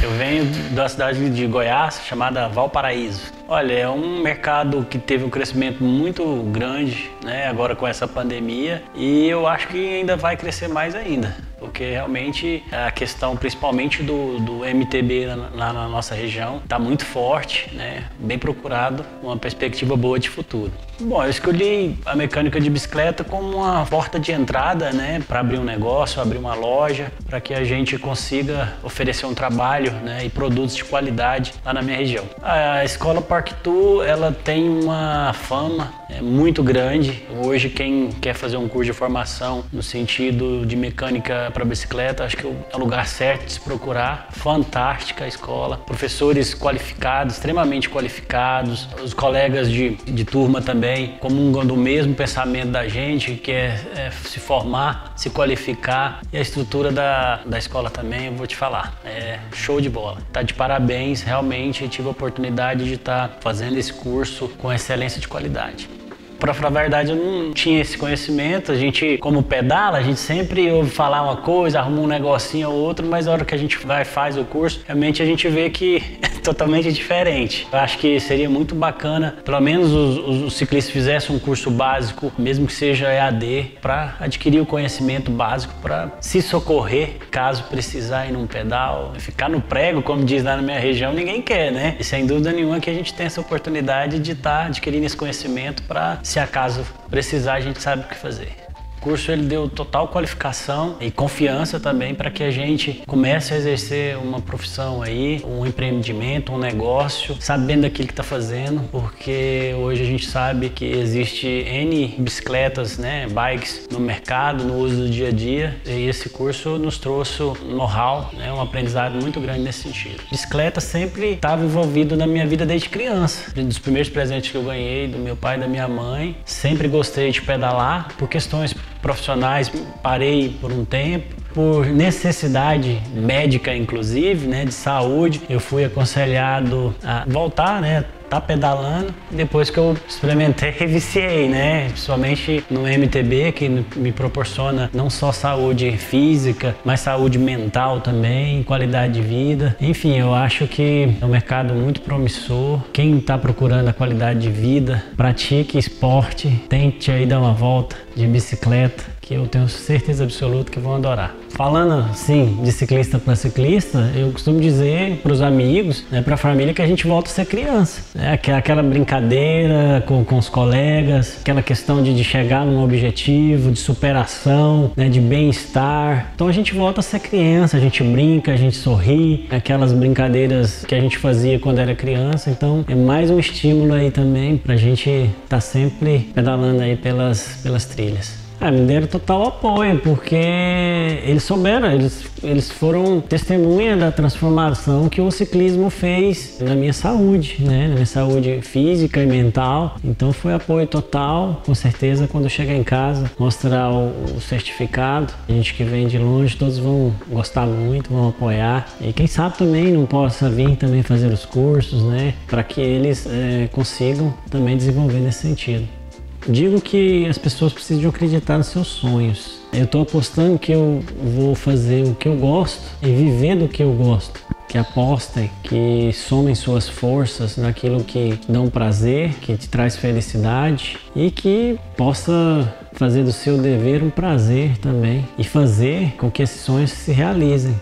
Eu venho da cidade de Goiás, chamada Valparaíso. Olha, é um mercado que teve um crescimento muito grande, né, agora com essa pandemia, e eu acho que ainda vai crescer mais ainda porque realmente a questão, principalmente do, do MTB lá na nossa região, está muito forte, né? bem procurado, uma perspectiva boa de futuro. Bom, eu escolhi a mecânica de bicicleta como uma porta de entrada né? para abrir um negócio, abrir uma loja, para que a gente consiga oferecer um trabalho né? e produtos de qualidade lá na minha região. A escola Park Tour, ela tem uma fama é, muito grande. Hoje, quem quer fazer um curso de formação no sentido de mecânica para bicicleta, acho que é o lugar certo de se procurar. Fantástica a escola, professores qualificados, extremamente qualificados, os colegas de, de turma também comungam do mesmo pensamento da gente, que é, é se formar, se qualificar. E a estrutura da, da escola também, eu vou te falar, é show de bola. Tá de parabéns, realmente tive a oportunidade de estar tá fazendo esse curso com excelência de qualidade. Para falar a verdade, eu não tinha esse conhecimento. A gente, como pedala, a gente sempre ouve falar uma coisa, arruma um negocinho ou outro, mas na hora que a gente vai faz o curso, realmente a gente vê que totalmente diferente. Eu acho que seria muito bacana, pelo menos os, os, os ciclistas fizessem um curso básico, mesmo que seja EAD, para adquirir o conhecimento básico para se socorrer caso precisar ir num pedal, ficar no prego, como diz lá na minha região, ninguém quer, né? E sem dúvida nenhuma que a gente tem essa oportunidade de estar tá adquirindo esse conhecimento para se acaso precisar, a gente sabe o que fazer. O curso ele deu total qualificação e confiança também para que a gente comece a exercer uma profissão aí, um empreendimento, um negócio, sabendo daquilo que está fazendo, porque hoje a gente sabe que existe N bicicletas, né, bikes no mercado, no uso do dia a dia, e esse curso nos trouxe know-how, né, um aprendizado muito grande nesse sentido. Bicicleta sempre estava envolvido na minha vida desde criança. Dos primeiros presentes que eu ganhei do meu pai e da minha mãe, sempre gostei de pedalar por questões profissionais, parei por um tempo, por necessidade médica inclusive, né, de saúde, eu fui aconselhado a voltar, né, tá pedalando. Depois que eu experimentei, viciei, né? Principalmente no MTB, que me proporciona não só saúde física, mas saúde mental também, qualidade de vida. Enfim, eu acho que é um mercado muito promissor. Quem está procurando a qualidade de vida, pratique esporte, tente aí dar uma volta de bicicleta, que eu tenho certeza absoluta que vão adorar. Falando assim de ciclista para ciclista, eu costumo dizer para os amigos, né, para a família que a gente volta a ser criança. Né? Aquela brincadeira com, com os colegas, aquela questão de, de chegar num objetivo, de superação, né, de bem-estar. Então a gente volta a ser criança, a gente brinca, a gente sorri, aquelas brincadeiras que a gente fazia quando era criança. Então é mais um estímulo aí também para a gente estar tá sempre pedalando aí pelas, pelas trilhas. Ah, me deram total apoio, porque eles souberam, eles, eles foram testemunha da transformação que o ciclismo fez na minha saúde, né? Na minha saúde física e mental. Então foi apoio total, com certeza quando chegar em casa, mostrar o, o certificado. A gente que vem de longe, todos vão gostar muito, vão apoiar. E quem sabe também não possa vir também fazer os cursos, né? Para que eles é, consigam também desenvolver nesse sentido. Digo que as pessoas precisam acreditar nos seus sonhos. Eu estou apostando que eu vou fazer o que eu gosto e viver do que eu gosto. Que apostem, que somem suas forças naquilo que dão prazer, que te traz felicidade e que possa fazer do seu dever um prazer também e fazer com que esses sonhos se realizem.